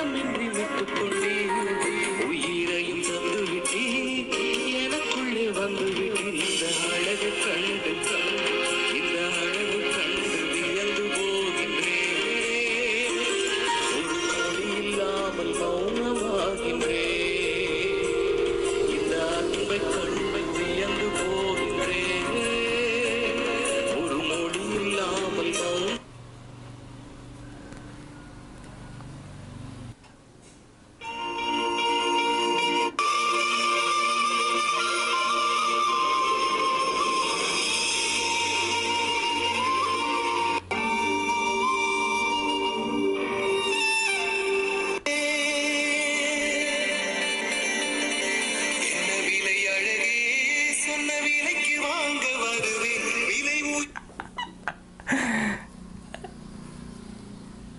Something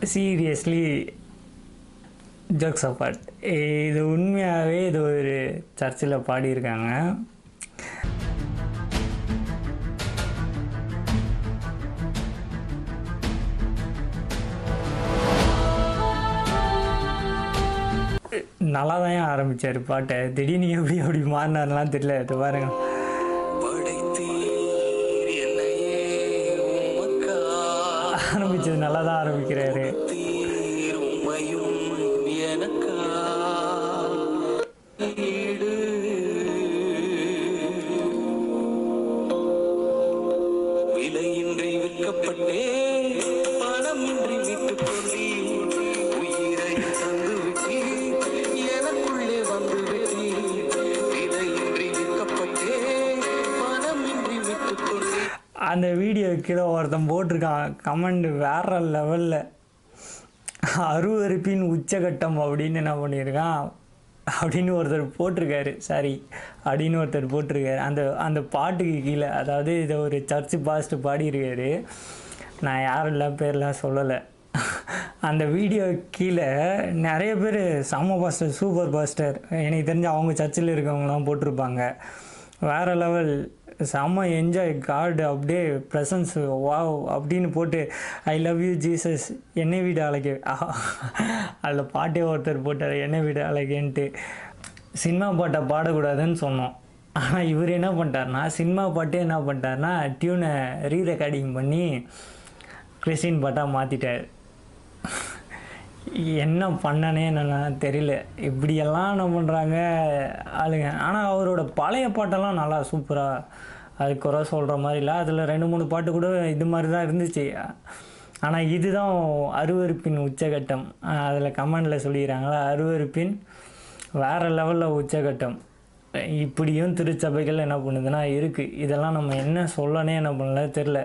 seriously jokes apart. இது உண்மையாகவே இது ஒரு சர்ச்சில் பாடியிருக்காங்க. நல்லா தான் ஆரம்பித்தார் பாட்டை. திடீர்னு எப்படி அப்படி மாறினார்லாம் தெரியல. இது பாருங்க. அந்த வீடியோ கீழே ஒருத்தன் போட்டிருக்கான். கமெண்ட் வேற லெவலில் அருவருப்பின் உச்சகட்டம் அப்படின்னு என்ன பண்ணியிருக்கான்? அப்படின்னு ஒருத்தர் போட்டிருக்காரு. சாரி அப்படின்னு ஒருத்தர் போட்டிருக்காரு. அந்த அந்த பாட்டுக்கு கீழே அதாவது இதை ஒரு சர்ச்சு பாஸ்ட் பாடியிருக்காரு. நான் யாரெல்லாம் பேர்லாம் சொல்லலை. அந்த வீடியோ கீழே நிறைய பேர் சம பாஸ்டர் சூப்பர் பாஸ்டர். எனக்கு தெரிஞ்சு அவங்க சர்ச்சில் இருக்கவங்களாம் போட்டிருப்பாங்க. வேறு லெவல் செம்ம என்ஜாய் காடு அப்படியே ப்ரெசன்ஸ் வாவ் அப்படின்னு போட்டு ஐ லவ் யூ ஜீசஸ் என்னை வீடு அழகு. அதில் பாட்டே ஒருத்தர் போட்டார். என்னை வீடு அழகேன்ட்டு. சினிமா பாட்டை பாடக்கூடாதுன்னு சொன்னோம். ஆனால் இவர் என்ன பண்ணிட்டார்னா சினிமா பாட்டே என்ன பண்ணிட்டாருனா டியூனை ரீ ரெக்கார்டிங் பண்ணி கிறிஸ்டின் பாட்டாக மாற்றிட்டார் என்ன பண்ணனே என்னென்னு தெரியல. இப்படியெல்லாம் என்ன பண்ணுறாங்க ஆளுங்க. ஆனால் அவரோட பழைய பாட்டெல்லாம் நல்லா சூப்பராக அது குறை சொல்கிற மாதிரிலாம் அதில் ரெண்டு மூணு பாட்டு கூட இது மாதிரி தான் இருந்துச்சு. ஆனால் இதுதான் அருவருப்பின் உச்சகட்டம். அதில் கமெண்டில் சொல்லிக்கிறாங்களா அருவருப்பின் வேறு லெவலில் உச்சகட்டம். இப்படியும் திருச்சபைகள் என்ன பண்ணுதுன்னா இருக்குது இதெல்லாம் நம்ம என்ன சொல்லனே என்ன பண்ணல தெரில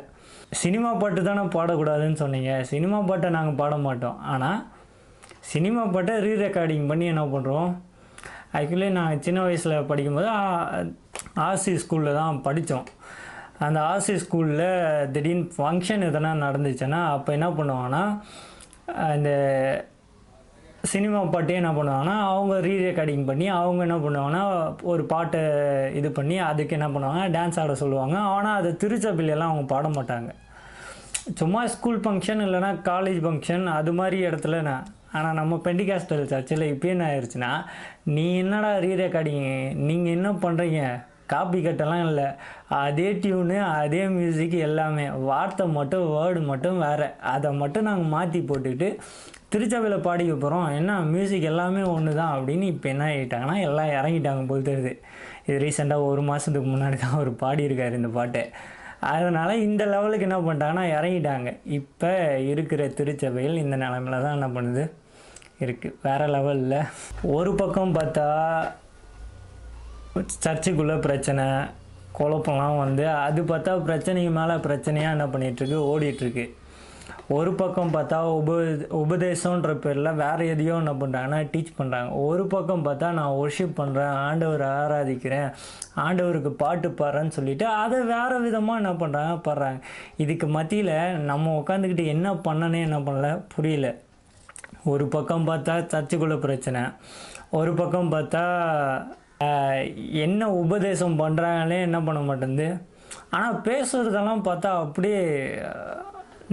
சினிமா பாட்டு தானே பாடக்கூடாதுன்னு சொன்னீங்க. சினிமா பாட்டை நாங்கள் பாட மாட்டோம். ஆனால் சினிமா பாட்டை ரீ ரெக்கார்டிங் பண்ணி என்ன பண்ணுறோம் ஆக்சுவலி நான் சின்ன வயசில் படிக்கும்போது ஆர்சி ஸ்கூலில் தான் படித்தோம். அந்த ஆர்சி ஸ்கூலில் திடீர்னு ஃபங்க்ஷன் எதனா நடந்துச்சுன்னா அப்போ என்ன பண்ணுவாங்கன்னா அந்த சினிமா பாட்டே என்ன பண்ணுவாங்கன்னா அவங்க ரீ ரெக்கார்டிங் பண்ணி அவங்க என்ன பண்ணுவாங்கன்னா ஒரு பாட்டை இது பண்ணி அதுக்கு என்ன பண்ணுவாங்க டான்ஸ் ஆட சொல்லுவாங்க. ஆனால் அதை திருச்சபையிலலாம் அவங்க பாட மாட்டாங்க. சும்மா ஸ்கூல் ஃபங்க்ஷன் இல்லைனா காலேஜ் ஃபங்க்ஷன் அது மாதிரி இடத்துல நான் ஆனால் நம்ம பெண்டிகாஸ்டல் சர்ச்சில் இப்போ என்ன ஆயிடுச்சுன்னா நீ என்னடா ரீ ரெக்கார்டிங் நீங்கள் என்ன பண்ணுறீங்க காப்பி கட்டெல்லாம் இல்லை. அதே டியூனு அதே மியூசிக் எல்லாமே. வார்த்தை மட்டும் வேர்டு மட்டும் வேறு. அதை மட்டும் நாங்கள் மாற்றி போட்டுக்கிட்டு திருச்சபையில் பாடிக்க போகிறோம் என்ன மியூசிக் எல்லாமே ஒன்று தான் அப்படின்னு இப்போ என்ன ஆகிட்டாங்கன்னா எல்லாம் இறங்கிட்டாங்க போல் தெரியுது. இது ரீசெண்டாக ஒரு மாதத்துக்கு முன்னாடி தான் அவர் பாடியிருக்கார் இந்த பாட்டை. அதனால் இந்த லெவலுக்கு என்ன பண்ணிட்டாங்கன்னா இறங்கிட்டாங்க. இப்போ இருக்கிற திருச்சபையில் இந்த நிலமையில தான் என்ன பண்ணுது? இருக்குது வேறு லெவலில் ஒரு பக்கம் பார்த்தா சர்ச்சுக்குள்ளே பிரச்சனை குழப்பம்லாம் வந்து அது பார்த்தா பிரச்சனைக்கு மேலே பிரச்சனையாக என்ன பண்ணிகிட்ருக்கு ஓடிட்டுருக்கு. ஒரு பக்கம் பார்த்தா உப உபதேசன்ற பேரில் வேறு எதையோ என்ன பண்ணுறாங்கன்னா டீச் பண்ணுறாங்க ஒரு பக்கம் பார்த்தா நான் ஒர்ஷிப் பண்ணுறேன் ஆண்டவரை ஆராதிக்கிறேன் ஆண்டவருக்கு பாட்டு பாடுறேன்னு சொல்லிட்டு அதை வேறு விதமாக என்ன பண்ணுறாங்க பாடுறாங்க. இதுக்கு மத்தியில் நம்ம உட்காந்துக்கிட்டு என்ன பண்ணனே என்ன பண்ணல? புரியல. ஒரு பக்கம் பார்த்தா சர்ச்சுக்குள்ள பிரச்சனை. ஒரு பக்கம் பார்த்தா என்ன உபதேசம் பண்ணுறாங்களே என்ன பண்ண மாட்டேங்குது. ஆனால் பேசுகிறதெல்லாம் பார்த்தா அப்படியே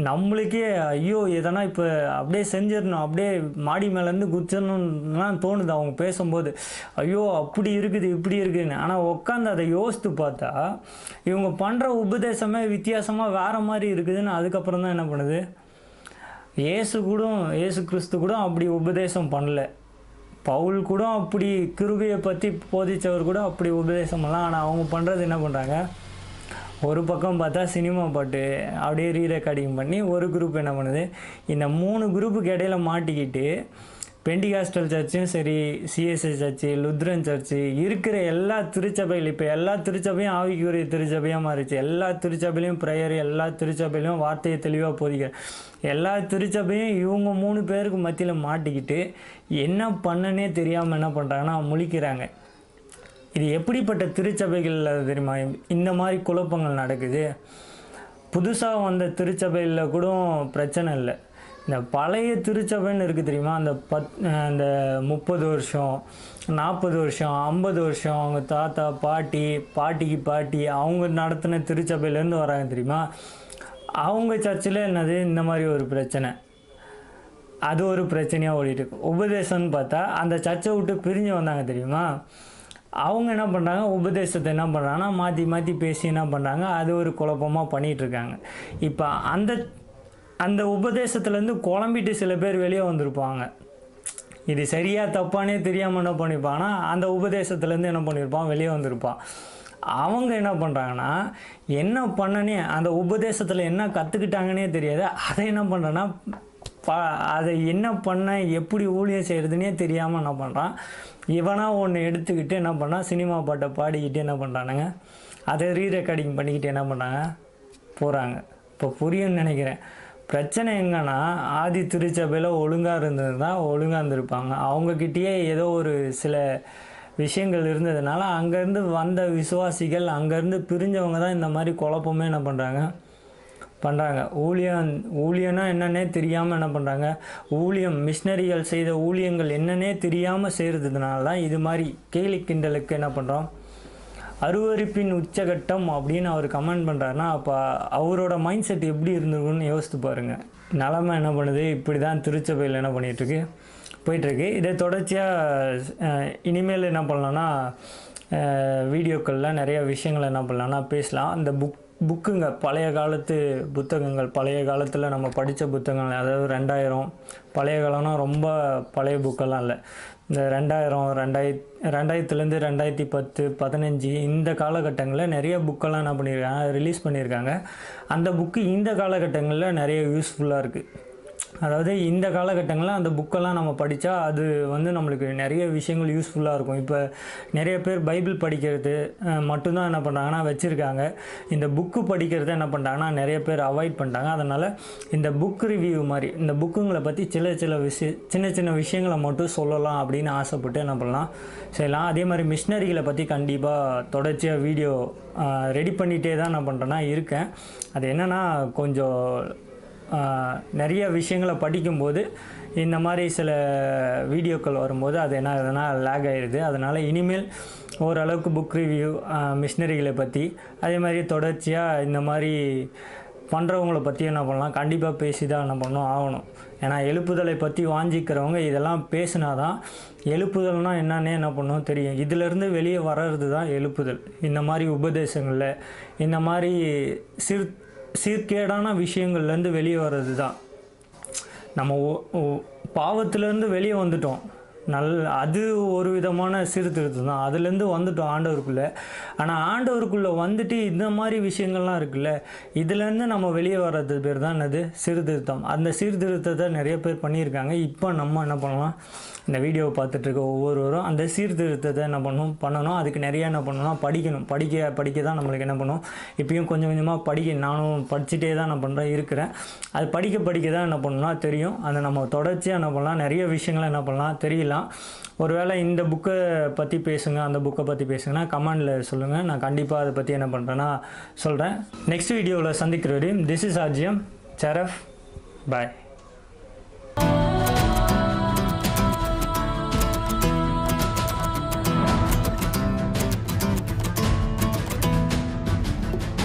நம்மளுக்கே ஐயோ எதனா இப்போ அப்படியே செஞ்சிடணும் அப்படியே மாடி மேலேருந்து குச்சிடணும்லாம் தோணுது அவங்க பேசும்போது. ஐயோ அப்படி இருக்குது இப்படி இருக்குதுன்னு ஆனால் உட்காந்து அதை யோசித்து பார்த்தா இவங்க பண்ணுற உபதேசமே வித்தியாசமாக வேறு மாதிரி இருக்குதுன்னு அதுக்கப்புறம் தான் என்ன பண்ணுது? ஏசு கூட ஏசு கிறிஸ்து கூட அப்படி உபதேசம் பண்ணல. பவுல் கூட அப்படி கிருபையை பற்றி போதிச்சவர் கூட அப்படி உபதேசம் பண்ணலாம் ஆனால் அவங்க பண்ணுறது என்ன பண்ணுறாங்க ஒரு பக்கம் பார்த்தா சினிமா பாட்டு அப்படியே ரீ ரெக்கார்டிங் பண்ணி ஒரு குரூப் என்ன பண்ணுது? இந்த மூணு குரூப்புக்கு இடையில மாட்டிக்கிட்டு பெண்டிகாஸ்டல் சர்ச்சும் சரி சிஎஸ்ஐ சர்ச்சு லுத்ரன் சர்ச்சு இருக்கிற எல்லா திருச்சபையில் இப்போ எல்லா திருச்சபையும் ஆவிக்குரிய திருச்சபையாக மாறிச்சு எல்லா திருச்சபையிலையும் ப்ரேயர் எல்லா திருச்சபையிலையும் வார்த்தையை தெளிவாக போதிக்கிற எல்லா திருச்சபையும் இவங்க மூணு பேருக்கு மத்தியில் மாட்டிக்கிட்டு என்ன பண்ணனே தெரியாமல் என்ன பண்ணுறாங்கன்னா முழிக்கிறாங்க. இது எப்படிப்பட்ட திருச்சபைகளில் தெரியுமா? இந்த மாதிரி குழப்பங்கள் நடக்குது. புதுசாக வந்த திருச்சபையில் கூட பிரச்சனை இல்லை. இந்த பழைய திருச்சபைன்னு இருக்குது தெரியுமா? அந்த பத் அந்த முப்பது வருஷம் நாற்பது வருஷம் ஐம்பது வருஷம் அவங்க தாத்தா பாட்டி பாட்டிக்கு பாட்டி அவங்க நடத்தின திருச்சபையிலேருந்து வராங்க தெரியுமா? அவங்க சர்ச்சில் என்னது? இந்த மாதிரி ஒரு பிரச்சனை. அது ஒரு பிரச்சனையாக ஓடிட்டு இருக்கு உபதேசம்னு பார்த்தா அந்த சர்ச்சை விட்டு பிரிஞ்சு வந்தாங்க தெரியுமா? அவங்க என்ன பண்ணுறாங்க உபதேசத்தை என்ன பண்ணுறாங்கன்னா மாற்றி மாற்றி பேசி என்ன பண்ணுறாங்க அது ஒரு குழப்பமாக பண்ணிகிட்ருக்காங்க இப்போ அந்த அந்த உபதேசத்துலேருந்து குழம்பிட்டு சில பேர் வெளியே வந்திருப்பாங்க. இது சரியாக தப்பானே தெரியாமல் என்ன பண்ணியிருப்பாங்கன்னா அந்த உபதேசத்துலேருந்து என்ன பண்ணியிருப்பான் வெளியே வந்திருப்பான். அவங்க என்ன பண்ணுறாங்கன்னா என்ன பண்ணனே அந்த உபதேசத்தில் என்ன கற்றுக்கிட்டாங்கன்னே தெரியாது. அதை என்ன பண்ணுறேன்னா ப அதை என்ன பண்ண எப்படி ஊழியம் செய்கிறதுனே தெரியாமல் என்ன பண்ணுறான் இவனாக ஒன்று எடுத்துக்கிட்டு என்ன பண்ணான் சினிமா பாட்டை பாடிக்கிட்டு என்ன பண்ணுறானுங்க அதை ரீ ரெக்கார்டிங் பண்ணிக்கிட்டு என்ன பண்ணுறாங்க போகிறாங்க இப்போ புரியும்னு நினைக்கிறேன். பிரச்சனை எங்கன்னா ஆதி திருச்சபையில் ஒழுங்காக இருந்தது தான் ஒழுங்காக இருந்திருப்பாங்க. அவங்கக்கிட்டேயே ஏதோ ஒரு சில விஷயங்கள் இருந்ததுனால அங்கேருந்து வந்த விசுவாசிகள் அங்கேருந்து பிரிஞ்சவங்க தான் இந்த மாதிரி குழப்பமே என்ன பண்ணுறாங்க பண்ணுறாங்க ஊழியம் ஊழியம்னா என்னன்னே தெரியாமல் என்ன பண்ணுறாங்க ஊழியம் மிஷினரிகள் செய்த ஊழியங்கள் என்னன்னே தெரியாமல் செய்கிறதுனால தான் இது மாதிரி கேலி கிண்டலுக்கு என்ன பண்ணுறோம் அருவருப்பின் உச்சகட்டம் அப்படின்னு அவர் கமெண்ட் பண்ணுறாருன்னா அப்போ அவரோட மைண்ட் செட் எப்படி இருந்திருக்குன்னு யோசித்து பாருங்கள் நிலமை என்ன பண்ணுது? இப்படி தான் திருச்சபையில் என்ன பண்ணிகிட்ருக்கு போயிட்டுருக்கு. இதை தொடர்ச்சியாக இனிமேல் என்ன பண்ணலான்னா வீடியோக்களில் நிறைய விஷயங்கள் என்ன பண்ணலான்னா பேசலாம். அந்த புக் புக்குங்க பழைய காலத்து புத்தகங்கள். பழைய காலத்தில் நம்ம படித்த புத்தகங்கள் அதாவது ரெண்டாயிரம். பழைய காலம்னா ரொம்ப பழைய புக்கெல்லாம் இல்லை. இந்த ரெண்டாயிரம் ரெண்டாயிரத் ரெண்டாயிரத்துலேருந்து ரெண்டாயிரத்தி பத்து பதினஞ்சு இந்த காலகட்டங்களில் நிறைய புக்கெல்லாம் என்ன பண்ணியிருக்காங்க ரிலீஸ் பண்ணியிருக்காங்க அந்த புக்கு இந்த காலகட்டங்களில் நிறைய யூஸ்ஃபுல்லாக இருக்குது அதாவது இந்த காலகட்டங்களில் அந்த புக்கெல்லாம் நம்ம படித்தா அது வந்து நம்மளுக்கு நிறைய விஷயங்கள் யூஸ்ஃபுல்லாக இருக்கும். இப்போ நிறைய பேர் பைபிள் படிக்கிறது மட்டும்தான் என்ன பண்ணுறாங்கன்னா வச்சுருக்காங்க. இந்த புக்கு படிக்கிறத என்ன பண்ணுறாங்கன்னா நிறைய பேர் அவாய்ட் பண்ணிட்டாங்க அதனால் இந்த புக் ரிவ்யூ மாதிரி இந்த புக்குங்களை பற்றி சில சில விஷய சின்ன சின்ன விஷயங்களை மட்டும் சொல்லலாம் அப்படின்னு ஆசைப்பட்டு என்ன பண்ணலாம்? செய்யலாம். அதே மாதிரி மிஷினரிகளை பற்றி கண்டிப்பாக தொடர்ச்சியாக வீடியோ ரெடி பண்ணிகிட்டே தான் நான் பண்ணுறேன்னா இருக்கேன். அது என்னென்னா கொஞ்சம் நிறைய விஷயங்களை படிக்கும்போது இந்த மாதிரி சில வீடியோக்கள் வரும்போது அது என்ன ஆகுதுன்னா லேக் ஆகிடுது அதனால் இனிமேல் ஓரளவுக்கு புக் ரிவ்யூ மிஷினரிகளை பற்றி அதே மாதிரி தொடர்ச்சியாக இந்த மாதிரி பண்ணுறவங்கள பற்றி என்ன பண்ணலாம்? கண்டிப்பாக பேசி தான் என்ன பண்ணணும் ஆகணும். ஏன்னா எழுப்புதலை பற்றி வாஞ்சிக்கிறவங்க இதெல்லாம் பேசினா தான் எழுப்புதல்னால் என்னன்னே என்ன பண்ணும் தெரியும். இதிலேருந்து வெளியே வர்றது தான் எழுப்புதல். இந்த மாதிரி உபதேசங்களில் இந்த மாதிரி சிறு சீர்கேடான விஷயங்கள்லேருந்து வெளியே வர்றது தான் நம்ம ஒ- பாவத்திலேருந்து வெளியே வந்துட்டோம். நல் அது ஒரு விதமான சீர்திருத்தம் தான். அதுலேருந்து வந்துட்டோம் ஆண்டவருக்குள்ளே. ஆனால் ஆண்டவருக்குள்ளே வந்துட்டு இந்த மாதிரி விஷயங்கள்லாம் இருக்குல்ல இதுலேருந்து நம்ம வெளியே வர்றது பேர் தான் என்னது? சீர்திருத்தம். அந்த சீர்திருத்தத்தை நிறைய பேர் பண்ணியிருக்காங்க. இப்போ நம்ம என்ன பண்ணலாம்? இந்த வீடியோவை பார்த்துட்ருக்க ஒவ்வொருவரும் அந்த சீர்திருத்தத்தை என்ன பண்ணணும் பண்ணணும். அதுக்கு நிறைய என்ன பண்ணணும் படிக்கணும். படிக்க படிக்க தான் நம்மளுக்கு என்ன பண்ணும்? இப்பயும் கொஞ்சம் கொஞ்சமாக படிக்க நானும் படிச்சுட்டே தான் நான் பண்ணுறேன் இருக்கிறேன். அது படிக்க படிக்க தான் என்ன பண்ணணும்னா தெரியும். அந்த நம்ம தொடர்ச்சியாக என்ன பண்ணலாம்? நிறைய விஷயங்களை என்ன பண்ணலாம்? தெரியல. தெரியலாம் ஒருவேளை இந்த புக்கை பற்றி பேசுங்க அந்த புக்கை பற்றி பேசுங்கன்னா கமெண்டில் சொல்லுங்கள் நான் கண்டிப்பாக அதை பற்றி என்ன பண்ணுறேன்னா சொல்கிறேன் நெக்ஸ்ட் வீடியோவில் சந்திக்கிற வரையும் திஸ் இஸ் ஆர்ஜியம் செரஃப் பாய்